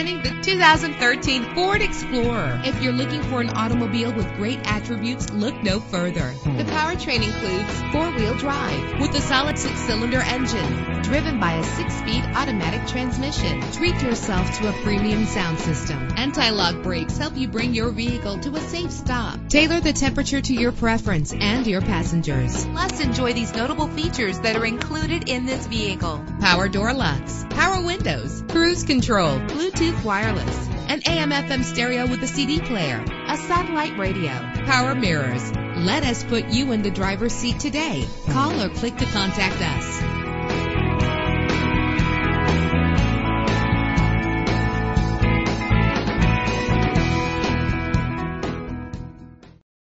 Presenting the 2013 Ford Explorer. If you're looking for an automobile with great attributes, look no further. Hmm. The powertrain includes four-wheel drive with a solid six-cylinder engine driven by a six-speed automatic transmission. Treat yourself to a premium sound system. Anti-lock brakes help you bring your vehicle to a safe stop. Tailor the temperature to your preference and your passengers. Plus, enjoy these notable features that are included in this vehicle. Power door locks, power windows, cruise control, Bluetooth wireless, an AM FM stereo with a CD player, a satellite radio, power mirrors. Let us put you in the driver's seat today. Call or click to contact us.